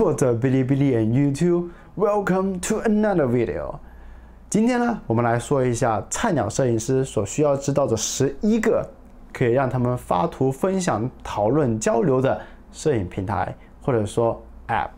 或者哔哩哔哩 and YouTube。Welcome to another video。今天呢，我们来说一下菜鸟摄影师所需要知道的十一个可以让他们发图、分享、讨论、交流的摄影平台，或者说 App。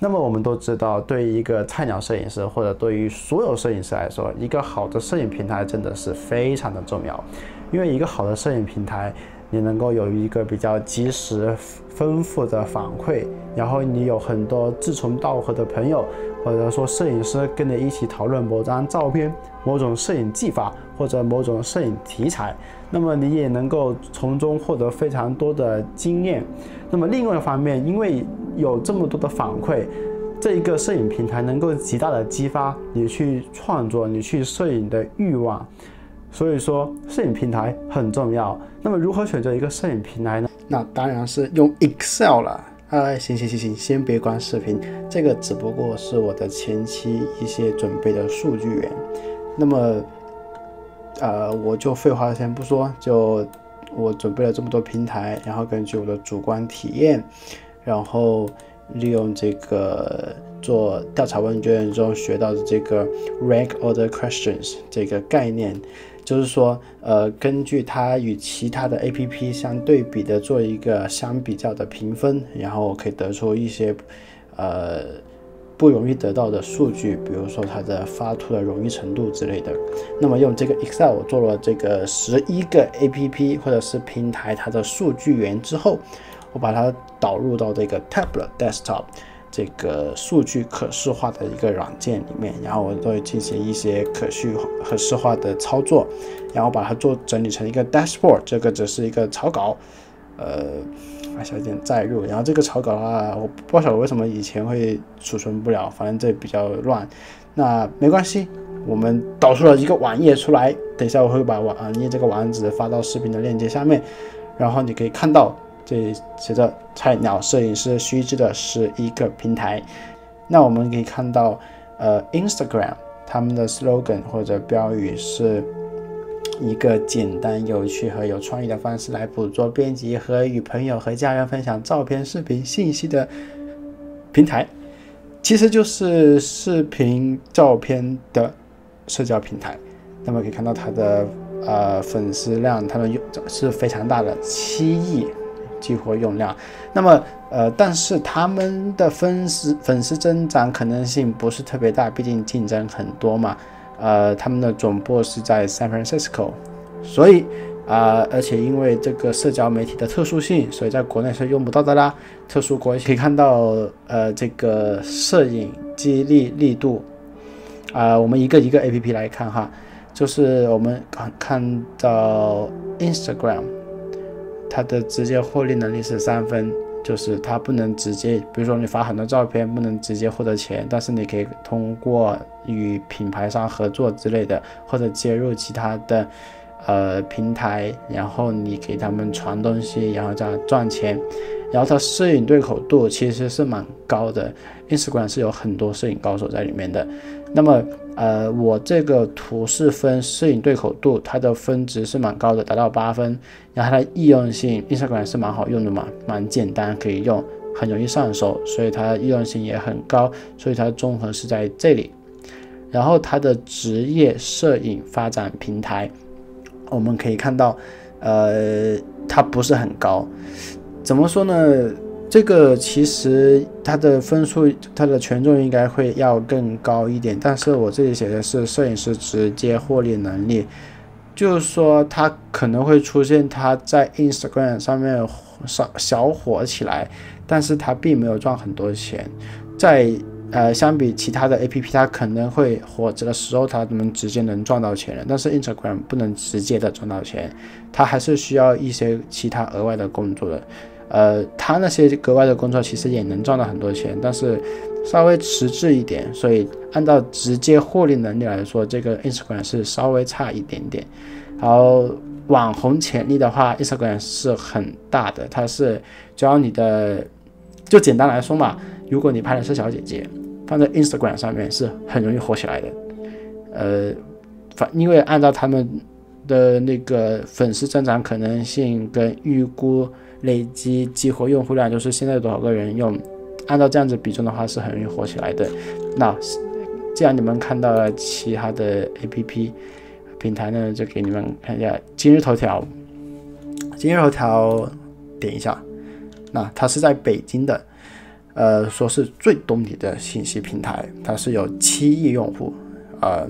那么我们都知道，对于一个菜鸟摄影师，或者对于所有摄影师来说，一个好的摄影平台真的是非常的重要。因为一个好的摄影平台，你能够有一个比较及时、丰富的反馈，然后你有很多志同道合的朋友，或者说摄影师跟你一起讨论某张照片、某种摄影技法或者某种摄影题材，那么你也能够从中获得非常多的经验。那么另外一方面，因为有这么多的反馈，这一个摄影平台能够极大的激发你去创作、你去摄影的欲望。所以说，摄影平台很重要。那么，如何选择一个摄影平台呢？那当然是用 Excel 了。哎，行行行行，先别关视频，这个只不过是我的前期一些准备的数据源。那么，呃，我就废话先不说，就我准备了这么多平台，然后根据我的主观体验，然后利用这个做调查问卷中学到的这个 rank order questions 这个概念。就是说，呃，根据它与其他的 A P P 相对比的做一个相比较的评分，然后可以得出一些，呃，不容易得到的数据，比如说它的发图的容易程度之类的。那么用这个 Excel 做了这个十一个 A P P 或者是平台它的数据源之后，我把它导入到这个 Tablet Desktop。这个数据可视化的一个软件里面，然后我都会进行一些可视可视化的操作，然后把它做整理成一个 dashboard。这个只是一个草稿，呃，小一点载入。然后这个草稿的话，我不晓得为什么以前会储存不了，反正这比较乱。那没关系，我们导出了一个网页出来。等一下我会把网页这个网址发到视频的链接下面，然后你可以看到。这写着“菜鸟摄影师须知的十一个平台”。那我们可以看到，呃，Instagram 他们的 slogan 或者标语是一个简单、有趣和有创意的方式来捕捉、编辑和与朋友和家人分享照片、视频信息的平台，其实就是视频、照片的社交平台。那么可以看到它的呃粉丝量，他们用是非常大的，七亿。激活用量，那么呃，但是他们的粉丝粉丝增长可能性不是特别大，毕竟竞争很多嘛。呃，他们的总部是在 San Francisco，所以啊，而且因为这个社交媒体的特殊性，所以在国内是用不到的啦。特殊国可以看到，呃，这个摄影激励力度啊，我们一个一个 A P P 来看哈，就是我们看看到 Instagram。它的直接获利能力是三分，就是它不能直接，比如说你发很多照片，不能直接获得钱，但是你可以通过与品牌商合作之类的，或者接入其他的呃平台，然后你给他们传东西，然后这样赚钱。然后它摄影对口度其实是蛮高的，Instagram 是有很多摄影高手在里面的。那么呃，我这个图是分摄影对口度，它的分值是蛮高的，达到八分。然后它的易用性印刷馆是蛮好用的嘛，蛮简单，可以用，很容易上手，所以它的易用性也很高，所以它的综合是在这里。然后它的职业摄影发展平台，我们可以看到，呃，它不是很高，怎么说呢？这个其实它的分数，它的权重应该会要更高一点，但是我这里写的是摄影师直接获利能力，就是说它可能会出现它在 Instagram 上面小小火起来，但是它并没有赚很多钱，在呃相比其他的 APP，它可能会火着的时候，它能直接能赚到钱但是 Instagram 不能直接的赚到钱，它还是需要一些其他额外的工作的。呃，他那些格外的工作其实也能赚到很多钱，但是稍微迟滞一点，所以按照直接获利能力来说，这个 Instagram 是稍微差一点点。然后网红潜力的话，Instagram 是很大的，它是只要你的，就简单来说嘛，如果你拍的是小姐姐，放在 Instagram 上面是很容易火起来的。呃，反因为按照他们的那个粉丝增长可能性跟预估。累积激活用户量就是现在有多少个人用按照这样子比重的话，是很容易火起来的。那既然你们看到了其他的 APP 平台呢，就给你们看一下今日头条。今日头条点一下，那它是在北京的，呃，说是最懂你的信息平台，它是有七亿用户，呃，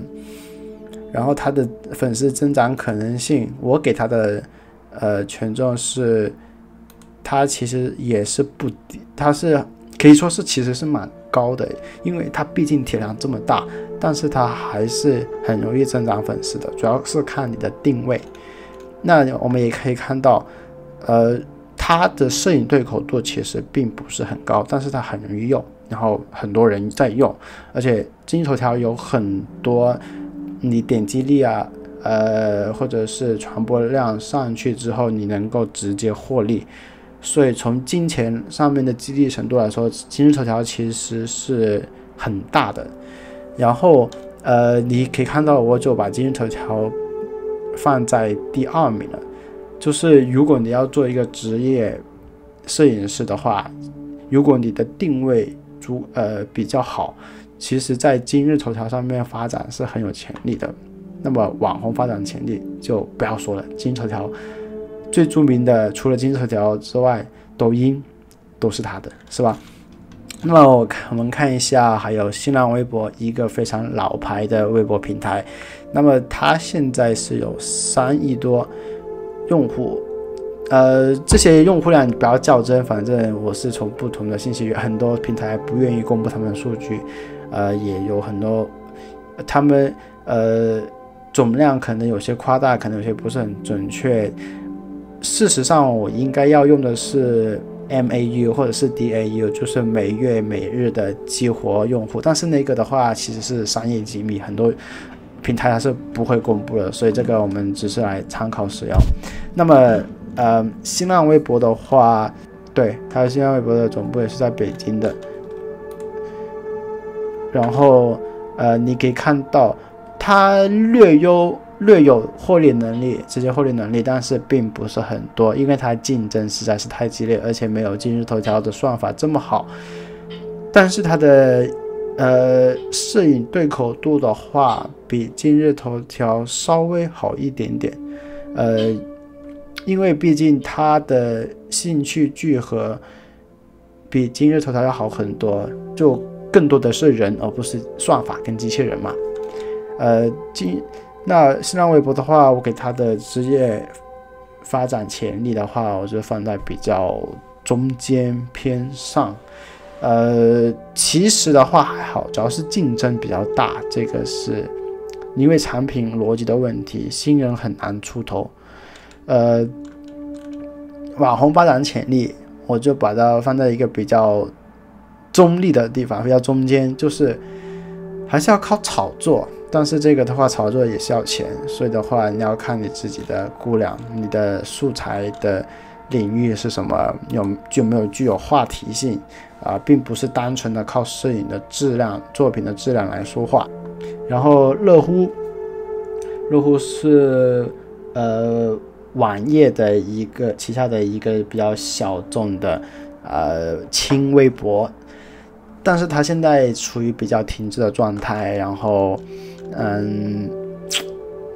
然后它的粉丝增长可能性，我给它的呃权重是，它其实也是不低，它是可以说是其实是蛮高的，因为它毕竟体量这么大，但是它还是很容易增长粉丝的，主要是看你的定位。那我们也可以看到，呃，它的摄影对口度其实并不是很高，但是它很容易用，然后很多人在用，而且今日头条有很多你点击率啊，呃，或者是传播量上去之后，你能够直接获利，所以从金钱上面的激励程度来说，今日头条其实是很大的。然后，呃，你可以看到，我就把今日头条。放在第二名了，就是如果你要做一个职业摄影师的话，如果你的定位足呃比较好，其实在今日头条上面发展是很有潜力的。那么网红发展潜力就不要说了，今日头条最著名的除了今日头条之外，抖音都是他的，是吧？那么我看我们看一下，还有新浪微博，一个非常老牌的微博平台。那么它现在是有三亿多用户，呃，这些用户量不要较真，反正我是从不同的信息，很多平台不愿意公布他们的数据，呃，也有很多他们呃总量可能有些夸大，可能有些不是很准确。事实上，我应该要用的是 MAU 或者是 DAU，就是每月每日的激活用户，但是那个的话其实是商业机密，很多。平台它是不会公布的，所以这个我们只是来参考使用。那么，呃，新浪微博的话，对，它新浪微博的总部也是在北京的。然后，呃，你可以看到它略有略有获利能力，直接获利能力，但是并不是很多，因为它竞争实在是太激烈，而且没有今日头条的算法这么好。但是它的。呃，摄影对口度的话，比今日头条稍微好一点点。呃，因为毕竟它的兴趣聚合比今日头条要好很多，就更多的是人，而不是算法跟机器人嘛。呃，今那新浪微博的话，我给它的职业发展潜力的话，我就放在比较中间偏上。呃，其实的话还好，主要是竞争比较大，这个是因为产品逻辑的问题，新人很难出头。呃，网红发展潜力，我就把它放在一个比较中立的地方，比较中间，就是还是要靠炒作，但是这个的话，炒作也是要钱，所以的话，你要看你自己的估量，你的素材的领域是什么，有就没有具有话题性。啊，并不是单纯的靠摄影的质量、作品的质量来说话。然后乐乎，乐乎是呃网页的一个旗下的一个比较小众的呃轻微博，但是它现在处于比较停滞的状态。然后，嗯，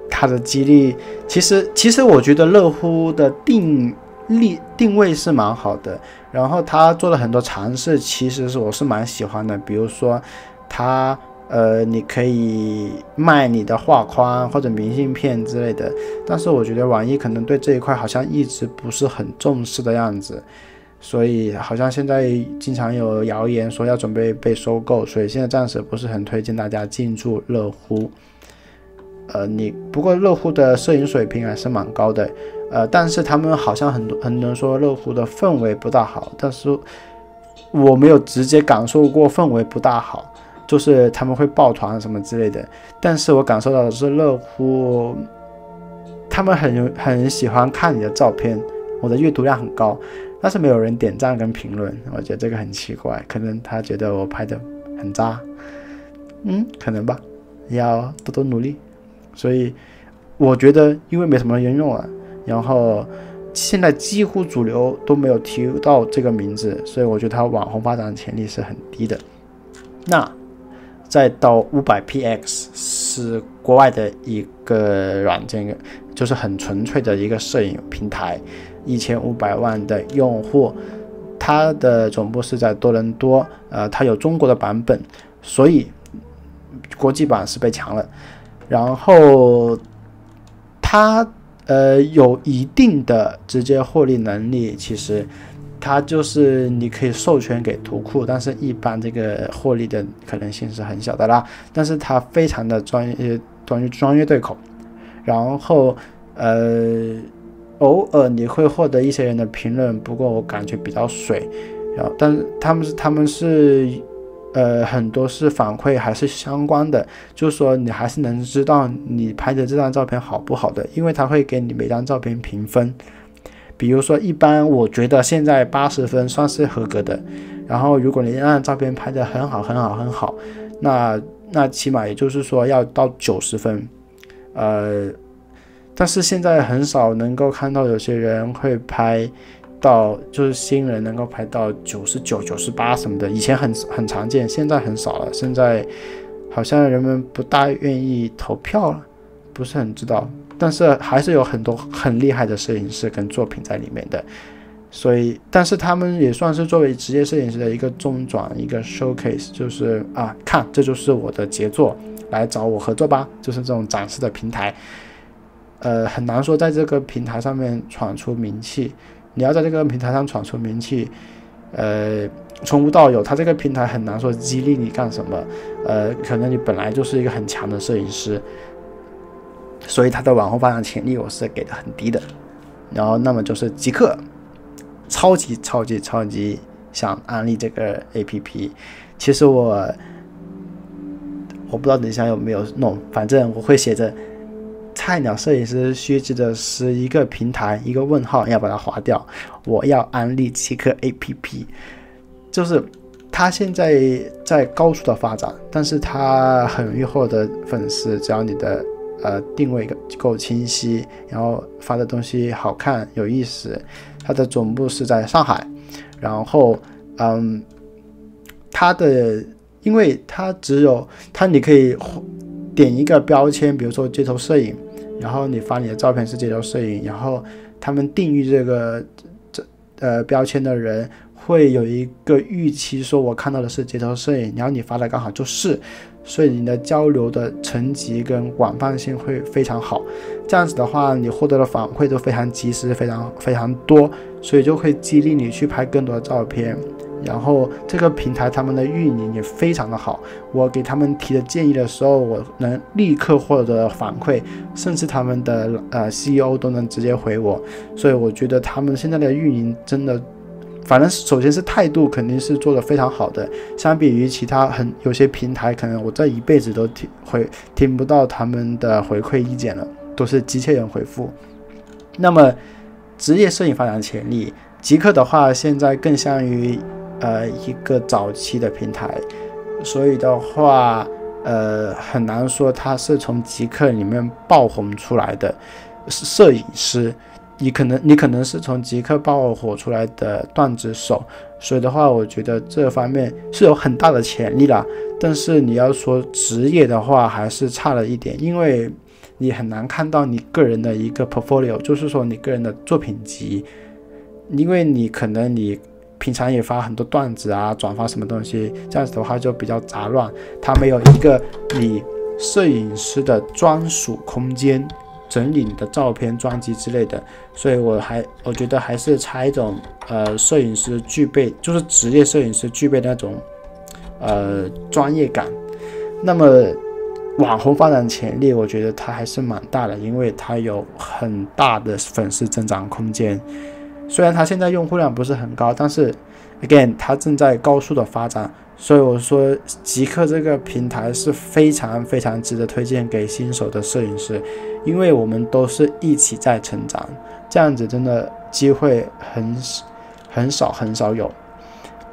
它的激励其实其实我觉得乐乎的定。立定位是蛮好的，然后他做了很多尝试，其实是我是蛮喜欢的。比如说，他呃，你可以卖你的画框或者明信片之类的。但是我觉得网易可能对这一块好像一直不是很重视的样子，所以好像现在经常有谣言说要准备被收购，所以现在暂时不是很推荐大家进驻乐乎。呃，你不过乐乎的摄影水平还是蛮高的。呃，但是他们好像很多很多人说乐乎的氛围不大好，但是我没有直接感受过氛围不大好，就是他们会抱团什么之类的。但是我感受到的是乐乎，他们很很喜欢看你的照片，我的阅读量很高，但是没有人点赞跟评论，我觉得这个很奇怪，可能他觉得我拍的很渣，嗯，可能吧，要多多努力。所以我觉得，因为没什么人用啊。然后，现在几乎主流都没有提到这个名字，所以我觉得它网红发展潜力是很低的。那再到五百 px 是国外的一个软件，就是很纯粹的一个摄影平台，一千五百万的用户，它的总部是在多伦多，呃，它有中国的版本，所以国际版是被抢了，然后它。呃，有一定的直接获利能力，其实它就是你可以授权给图库，但是一般这个获利的可能性是很小的啦。但是它非常的专业，专业专业对口，然后呃，偶尔你会获得一些人的评论，不过我感觉比较水，然后但他们是他们是。呃，很多是反馈还是相关的，就是说你还是能知道你拍的这张照片好不好的，因为他会给你每张照片评分。比如说，一般我觉得现在八十分算是合格的，然后如果你那照片拍的很好很好很好，那那起码也就是说要到九十分。呃，但是现在很少能够看到有些人会拍。到就是新人能够拍到九十九、九十八什么的，以前很很常见，现在很少了。现在好像人们不大愿意投票了，不是很知道。但是还是有很多很厉害的摄影师跟作品在里面的，所以，但是他们也算是作为职业摄影师的一个中转，一个 showcase，就是啊，看这就是我的杰作，来找我合作吧，就是这种展示的平台。呃，很难说在这个平台上面闯出名气。你要在这个平台上闯出名气，呃，从无到有，它这个平台很难说激励你干什么，呃，可能你本来就是一个很强的摄影师，所以它的往后发展潜力我是给的很低的。然后，那么就是极客，超级超级超级想安利这个 APP，其实我我不知道等一下有没有弄，反正我会写着。菜鸟摄影师需知的是一个平台，一个问号，要把它划掉。我要安利极客 APP，就是它现在在高速的发展，但是它很容易获得粉丝，只要你的呃定位够清晰，然后发的东西好看有意思。它的总部是在上海，然后嗯，它的因为它只有它，你可以点一个标签，比如说街头摄影。然后你发你的照片是街头摄影，然后他们定义这个这呃标签的人会有一个预期，说我看到的是街头摄影，然后你发的刚好就是，所以你的交流的层级跟广泛性会非常好。这样子的话，你获得的反馈都非常及时，非常非常多，所以就会激励你去拍更多的照片。然后这个平台他们的运营也非常的好，我给他们提的建议的时候，我能立刻获得反馈，甚至他们的呃 CEO 都能直接回我，所以我觉得他们现在的运营真的，反正首先是态度肯定是做的非常好的，相比于其他很有些平台，可能我这一辈子都听回听不到他们的回馈意见了，都是机器人回复。那么职业摄影发展潜力，极客的话现在更像于。呃，一个早期的平台，所以的话，呃，很难说他是从极客里面爆红出来的摄影师，你可能你可能是从极客爆火出来的段子手，所以的话，我觉得这方面是有很大的潜力了，但是你要说职业的话，还是差了一点，因为你很难看到你个人的一个 portfolio，就是说你个人的作品集，因为你可能你。平常也发很多段子啊，转发什么东西，这样子的话就比较杂乱，它没有一个你摄影师的专属空间，整理你的照片、专辑之类的。所以我还我觉得还是差一种，呃，摄影师具备，就是职业摄影师具备那种，呃，专业感。那么网红发展潜力，我觉得它还是蛮大的，因为它有很大的粉丝增长空间。虽然它现在用户量不是很高，但是，again，它正在高速的发展，所以我说极客这个平台是非常非常值得推荐给新手的摄影师，因为我们都是一起在成长，这样子真的机会很很少很少有。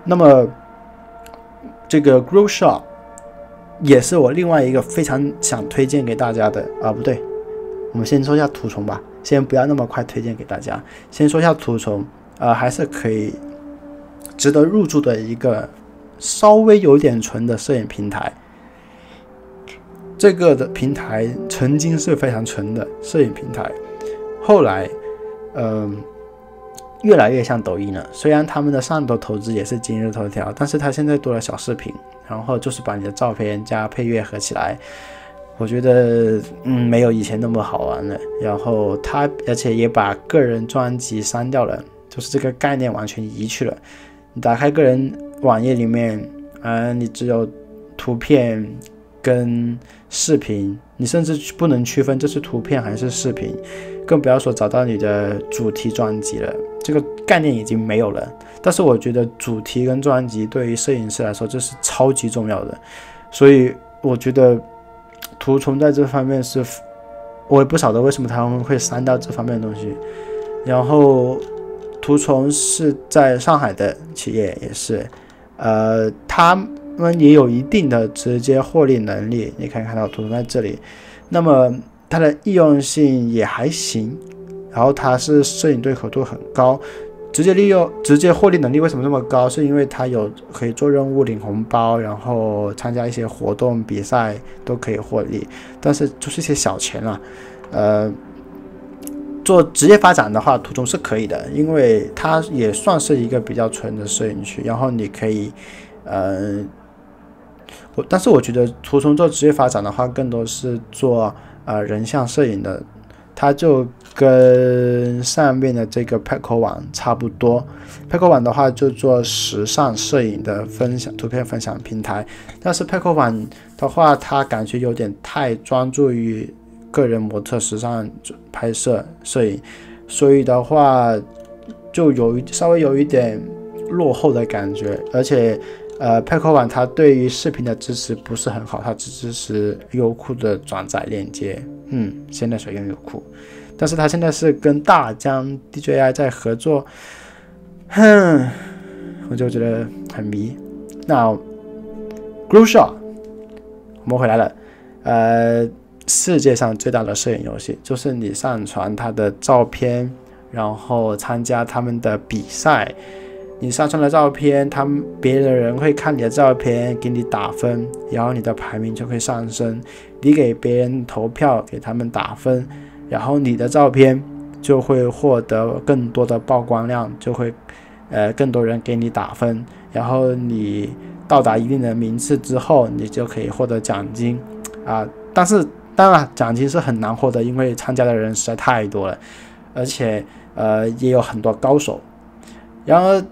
那么，这个 Grow Shop 也是我另外一个非常想推荐给大家的啊，不对，我们先说一下图虫吧，先不要那么快推荐给大家，先说一下图虫，呃，还是可以值得入驻的一个稍微有点纯的摄影平台。这个的平台曾经是非常纯的摄影平台，后来，嗯。越来越像抖音了。虽然他们的上头投资也是今日头条，但是他现在多了小视频，然后就是把你的照片加配乐合起来。我觉得，嗯，没有以前那么好玩了。然后他，而且也把个人专辑删掉了，就是这个概念完全移去了。你打开个人网页里面，嗯，你只有图片跟视频，你甚至不能区分这是图片还是视频，更不要说找到你的主题专辑了。这个概念已经没有了，但是我觉得主题跟专辑对于摄影师来说这是超级重要的，所以我觉得图虫在这方面是，我也不晓得为什么他们会删掉这方面的东西。然后图虫是在上海的企业，也是，呃，他们也有一定的直接获利能力，你可以看到图虫在这里，那么它的易用性也还行。然后它是摄影对口度很高，直接利用直接获利能力为什么这么高？是因为它有可以做任务领红包，然后参加一些活动比赛都可以获利，但是就是一些小钱啊。呃，做职业发展的话，途中是可以的，因为它也算是一个比较纯的摄影区。然后你可以，呃，我但是我觉得途中做职业发展的话，更多是做呃人像摄影的。它就跟上面的这个 p e c o 网差不多 p e c o 网的话就做时尚摄影的分享图片分享平台，但是 p e c o 网的话，它感觉有点太专注于个人模特时尚拍摄摄影，所以的话就有稍微有一点落后的感觉，而且。呃 p a c o 网它对于视频的支持不是很好，它只支持优酷的转载链接。嗯，现在使用优酷，但是他现在是跟大疆 DJI 在合作，哼，我就觉得很迷。那 g r o w Shot，我们回来了。呃，世界上最大的摄影游戏就是你上传他的照片，然后参加他们的比赛。你上传的照片，他们别的人会看你的照片，给你打分，然后你的排名就会上升。你给别人投票，给他们打分，然后你的照片就会获得更多的曝光量，就会，呃，更多人给你打分。然后你到达一定的名次之后，你就可以获得奖金，啊，但是当然奖金是很难获得，因为参加的人实在太多了，而且呃也有很多高手，然而。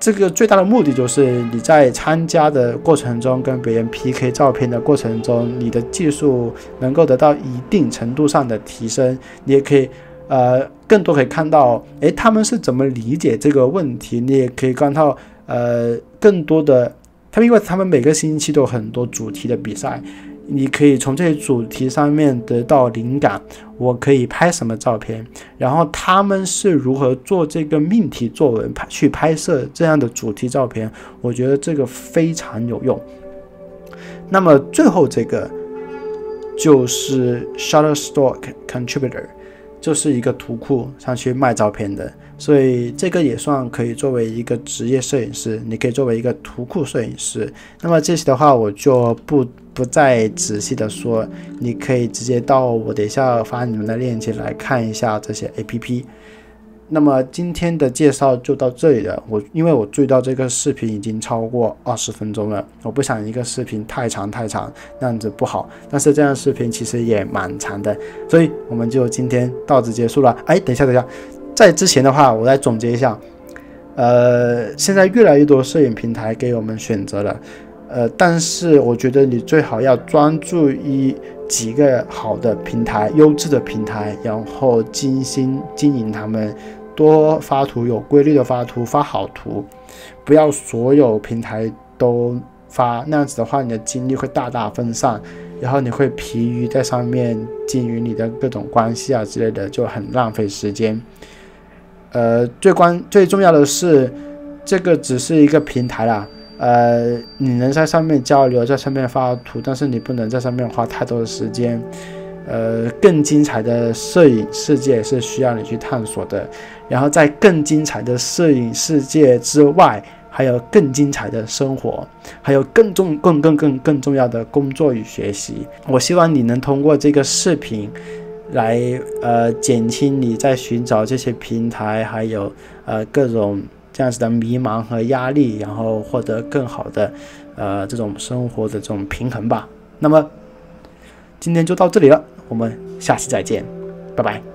这个最大的目的就是你在参加的过程中，跟别人 PK 照片的过程中，你的技术能够得到一定程度上的提升。你也可以，呃，更多可以看到，诶，他们是怎么理解这个问题。你也可以看到，呃，更多的，他们因为他们每个星期都有很多主题的比赛。你可以从这主题上面得到灵感，我可以拍什么照片，然后他们是如何做这个命题作文拍去拍摄这样的主题照片，我觉得这个非常有用。那么最后这个就是 Shutterstock Contributor，就是一个图库上去卖照片的。所以这个也算可以作为一个职业摄影师，你可以作为一个图库摄影师。那么这些的话，我就不不再仔细的说，你可以直接到我等一下发你们的链接来看一下这些 A P P。那么今天的介绍就到这里了。我因为我注意到这个视频已经超过二十分钟了，我不想一个视频太长太长，那样子不好。但是这样视频其实也蛮长的，所以我们就今天到此结束了。哎，等一下，等一下。在之前的话，我来总结一下，呃，现在越来越多摄影平台给我们选择了，呃，但是我觉得你最好要专注于几个好的平台、优质的平台，然后精心经营他们，多发图，有规律的发图，发好图，不要所有平台都发，那样子的话，你的精力会大大分散，然后你会疲于在上面经营你的各种关系啊之类的，就很浪费时间。呃，最关最重要的是，这个只是一个平台啦。呃，你能在上面交流，在上面发图，但是你不能在上面花太多的时间。呃更精彩的摄影世界是需要你去探索的。然后在更精彩的摄影世界之外，还有更精彩的生活，还有更重、更更更更重要的工作与学习。我希望你能通过这个视频，来呃减轻你在寻找这些平台，还有呃各种这样子的迷茫和压力，然后获得更好的呃这种生活的这种平衡吧。那么今天就到这里了，我们下期再见，拜拜。